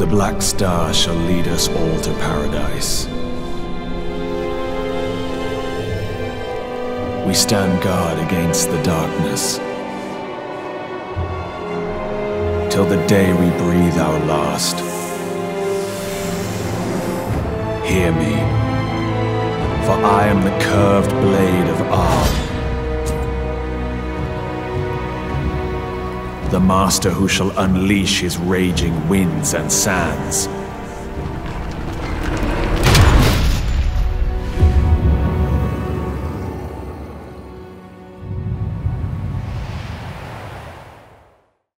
The Black Star shall lead us all to paradise. We stand guard against the darkness. Till the day we breathe our last. Hear me, for I am the curved The master who shall unleash his raging winds and sands.